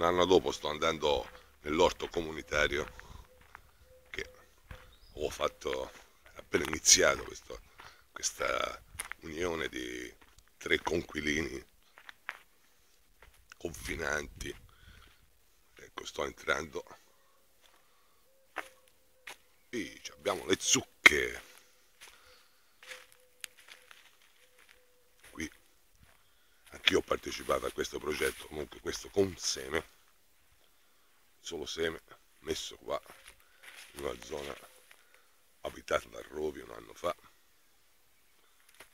un anno dopo sto andando nell'orto comunitario che ho fatto appena iniziato questo, questa unione di tre conquilini confinanti. Ecco sto entrando. E abbiamo le zucche qui anch'io ho partecipato a questo progetto comunque questo con seme solo seme messo qua in una zona abitata dal rovio un anno fa.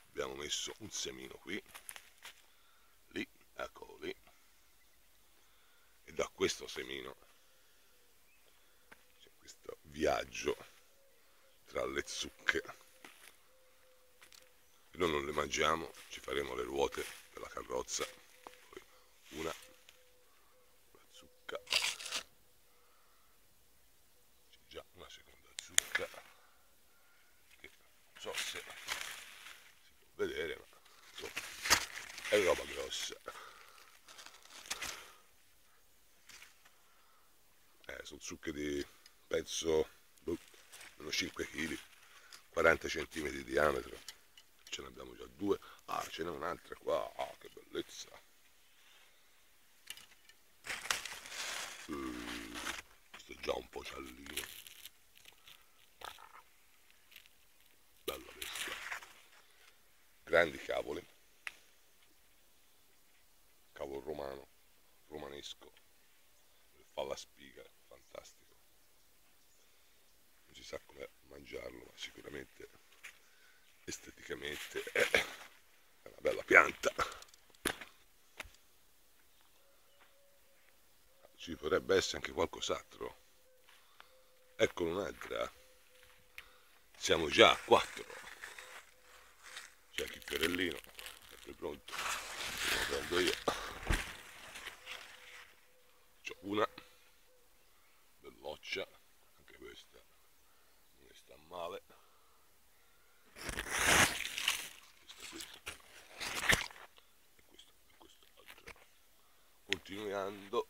Abbiamo messo un semino qui lì eccolo lì. E da questo semino c'è questo viaggio tra le zucche. Noi non le mangiamo ci faremo le ruote della carrozza. Una la zucca. C'è già una seconda zucca che non so se si può vedere ma insomma è roba grossa. Sono zucche di penso boh, meno 5 kg 40 cm di diametro. Ce ne abbiamo già due. Ah ce n'è un'altra qua. Ah che bellezza. Uh, questo è già un po' giallino bella questa grandi cavoli. Cavolo romano romanesco. Fa la spiga sa come mangiarlo, ma sicuramente esteticamente è una bella pianta. Ci potrebbe essere anche qualcos'altro. Eccolo un'altra. Siamo già a quattro. C'è anche il fiorellino, sempre pronto. Lo prendo io. C'ho una belloccia male questo qui e questo e quest'altro continuando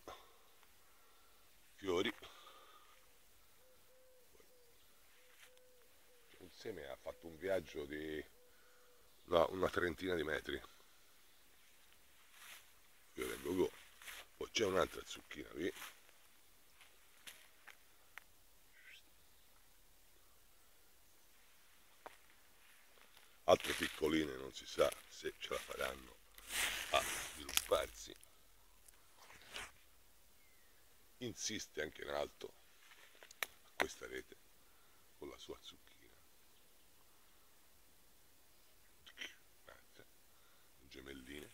fiori insieme ha fatto un viaggio di una, una trentina di metri. Fiore go poi c'è un'altra zucchina qui altre piccoline non si sa se ce la faranno a svilupparsi. Insiste anche in alto a questa rete con la sua zucchina gemelline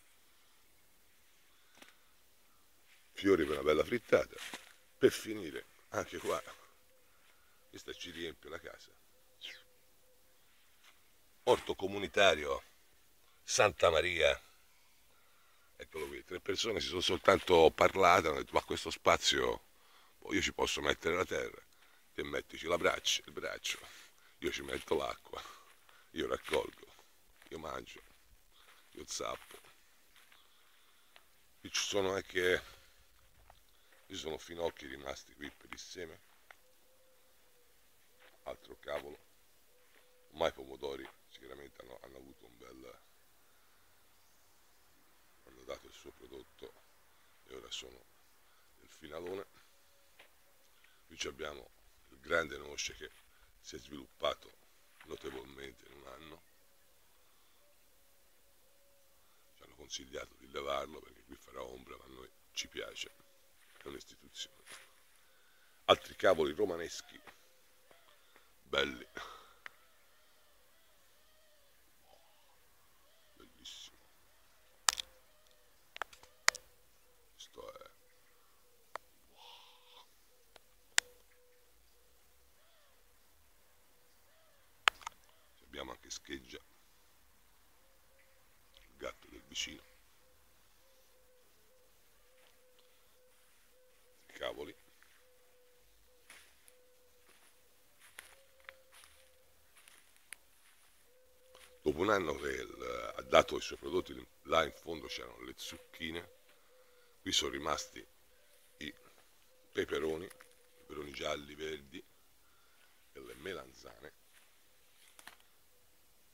fiori per una bella frittata per finire anche qua. Questa ci riempie la casa. Orto comunitario Santa Maria. Eccolo qui tre persone si sono soltanto parlate hanno detto ma questo spazio io ci posso mettere la terra. Te mettici la braccia, il braccio. Io ci metto l'acqua. Io raccolgo io mangio io zappo qui ci sono anche ci sono finocchi rimasti qui per il seme altro cavolo. Mai pomodori sicuramente hanno, hanno avuto un bel hanno dato il suo prodotto e ora sono nel finalone. Qui abbiamo il grande noce che si è sviluppato notevolmente in un anno ci hanno consigliato di levarlo perché qui farà ombra ma a noi ci piace è un'istituzione. Altri cavoli romaneschi belli. Scheggia. il gatto del vicino. Cavoli. Dopo un anno che il, ha dato i suoi prodotti là in fondo c'erano le zucchine. Qui sono rimasti peperoni, peperoni gialli, verdi e le melanzane,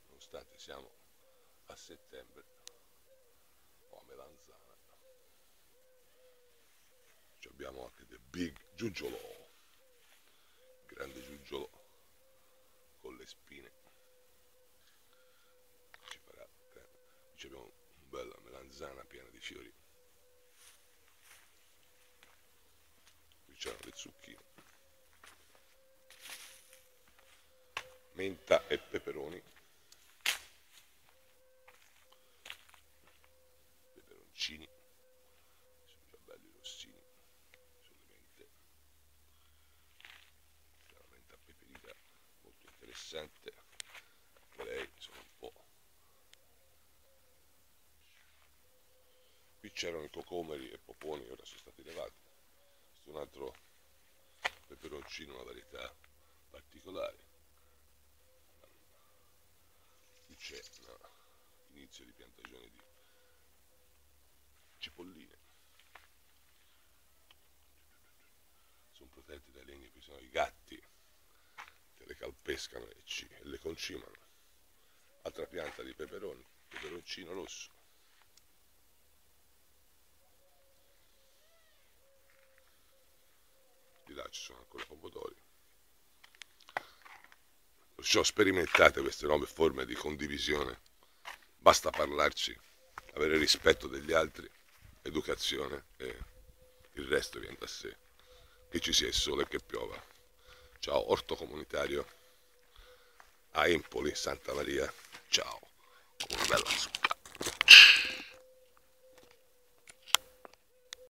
nonostante siamo a settembre, melanzana. Ci abbiamo anche The Big Giugiolo, grande giugiolo con le spine. Ci farà, ci abbiamo una bella melanzana piena di fiori. Qui c'erano le zucchine. Menta e peperoni. Peperoncini. Sono già belli rossini sulle mente. C'è una menta peperita molto interessante. Anche lei sono un po'. C'erano i cocomeri e poponi, ora sono stati levati. Questo è un altro peperoncino, una varietà particolare. Qui c'è l'inizio di piantagione di cipolline. Sono protetti dai legni, qui sono i gatti che le calpescano e, ci, e le concimano. Altra pianta di peperoni, peperoncino rosso. Di là ci sono ancora pomodori. Perciò sperimentate queste nuove forme di condivisione. Basta parlarci, avere rispetto degli altri, educazione e il resto viene da sé. Che ci sia il sole e che piova. Ciao, orto comunitario a Empoli, Santa Maria. Ciao, come bella.